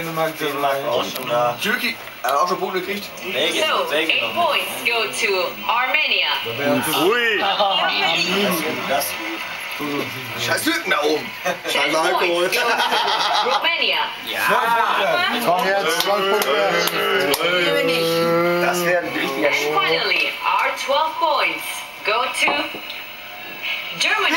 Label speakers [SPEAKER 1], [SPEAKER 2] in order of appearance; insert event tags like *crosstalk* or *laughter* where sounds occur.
[SPEAKER 1] Dänemark,
[SPEAKER 2] Dänemark auch schon da.
[SPEAKER 3] Türkei hat äh, auch schon Punkte gekriegt.
[SPEAKER 2] Belgien,
[SPEAKER 4] So,
[SPEAKER 2] Belgien
[SPEAKER 4] eight points go to Armenia.
[SPEAKER 5] Ui. *laughs*
[SPEAKER 2] Das.
[SPEAKER 3] Scheiß Lücken da oben. Scheiß Alkohol.
[SPEAKER 4] go Ja.
[SPEAKER 6] Komm her, 12 Punkte.
[SPEAKER 3] Das wäre ein richtiger
[SPEAKER 4] Spiel. finally, our 12 points go to Germany.